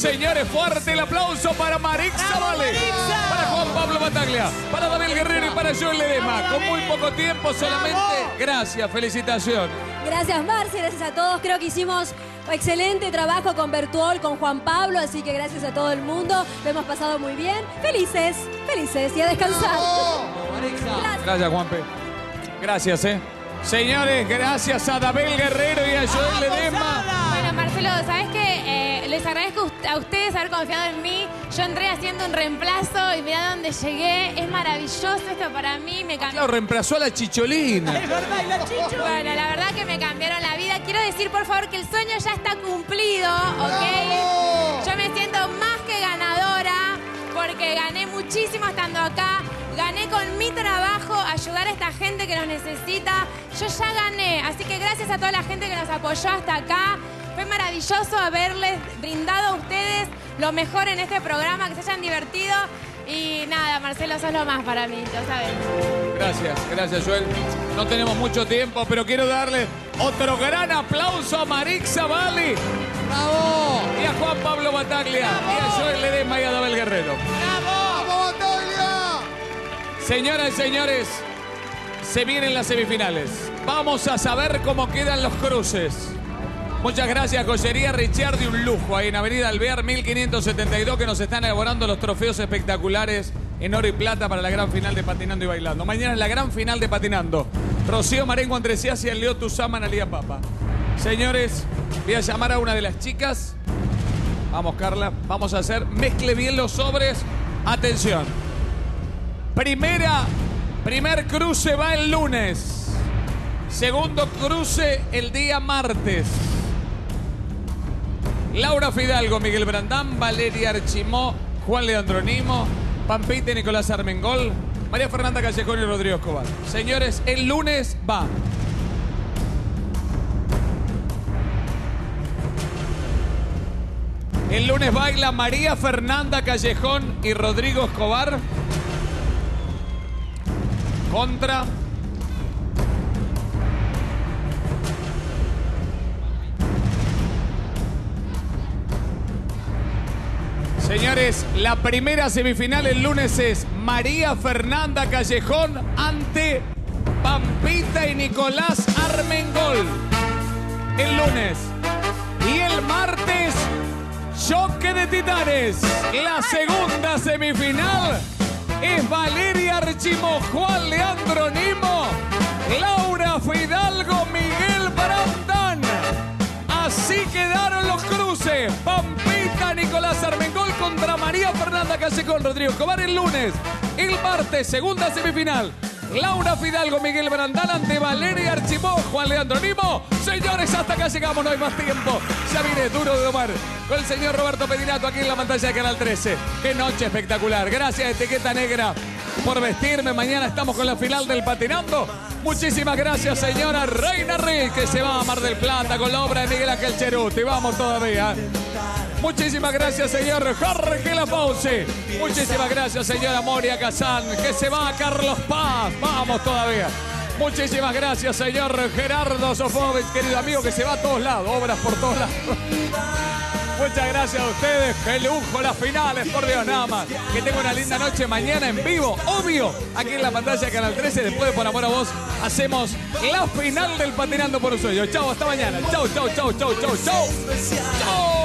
Señores, fuerte el aplauso para Marixa Vale, para Juan Pablo Bataglia, para David Guerrero y para Joel Ledema. Con muy poco tiempo solamente. Gracias, felicitación. Gracias, Marce, gracias a todos. Creo que hicimos excelente trabajo con Bertuol, con Juan Pablo, así que gracias a todo el mundo. Lo hemos pasado muy bien. Felices, felices y a descansar. Gracias. Gracias, Juanpe. Gracias, eh. Señores, gracias a David Guerrero y a Joel Ledema. Bueno, Marcelo, ¿sabes qué? Les agradezco a ustedes haber confiado en mí. Yo entré haciendo un reemplazo y mirá dónde llegué. Es maravilloso esto para mí. Me cambió. Claro, reemplazó a la chicholina. Bueno, la verdad que me cambiaron la vida. Quiero decir, por favor, que el sueño ya está cumplido, ¿ok? Yo me siento más que ganadora porque gané muchísimo estando acá. Gané con mi trabajo ayudar a esta gente que nos necesita. Yo ya gané, así que gracias a toda la gente que nos apoyó hasta acá. Fue maravilloso haberles brindado a ustedes lo mejor en este programa, que se hayan divertido. Y nada, Marcelo, sos lo más para mí, lo sabes. Gracias, gracias, Joel. No tenemos mucho tiempo, pero quiero darle otro gran aplauso a Marixa Bali. ¡Bravo! Y a Juan Pablo Bataglia. Y a Joel Ledema y a Dabel Guerrero. ¡Vamos, Bataglia! Señoras y señores, se vienen las semifinales. Vamos a saber cómo quedan los cruces. Muchas gracias, Collería Richard, un lujo ahí en Avenida Alvear 1572 que nos están elaborando los trofeos espectaculares en oro y plata para la gran final de Patinando y Bailando. Mañana es la gran final de Patinando. Rocío Marengo Andresías y el Leo Tuzama Analia Papa. Señores, voy a llamar a una de las chicas. Vamos, Carla. Vamos a hacer. Mezcle bien los sobres. Atención. Primera, primer cruce va el lunes. Segundo cruce el día martes. Laura Fidalgo, Miguel Brandán, Valeria Archimó, Juan Leandro Nimo, Pampita y Nicolás Armengol, María Fernanda Callejón y Rodrigo Escobar. Señores, el lunes va. El lunes baila María Fernanda Callejón y Rodrigo Escobar contra Señores, la primera semifinal el lunes es María Fernanda Callejón ante Pampita y Nicolás Armengol. El lunes. Y el martes, choque de titanes. La segunda semifinal es Valeria Archimo, Juan Leandro Nimo, Laura Fidalgo, Miguel Brandán. Así quedaron los cruces. Pampita, Nicolás Armengol contra María Fernanda Callejón, Rodrigo Escobar el lunes. El martes, segunda semifinal. Laura Fidalgo, Miguel Brandán ante Valeria Archimó, Juan Leandro Nimo. Señores, hasta acá llegamos, no hay más tiempo. Ya viene duro de domar con el señor Roberto Pedinato aquí en la pantalla de Canal 13. Qué noche espectacular. Gracias, Etiqueta Negra, por vestirme. Mañana estamos con la final del Patinando. Muchísimas gracias, señora Reina Rey, que se va a Mar del Plata con la obra de Miguel Ángel Cheruti. Vamos todavía. Muchísimas gracias, señor Jorge Lapause. Muchísimas gracias, señora Moria Kazán, que se va a Carlos Paz. Vamos todavía. Muchísimas gracias, señor Gerardo Sofovich, querido amigo, que se va a todos lados, obras por todos lados. Muchas gracias a ustedes. Qué lujo las finales, por Dios, nada más. Que tenga una linda noche mañana en vivo, obvio, aquí en la pantalla de Canal 13. Después de Por Amor a Vos, hacemos la final del Patinando por un Sueño. Chau, hasta mañana. Chau, chau, chau, chau, chau, chau. Chau.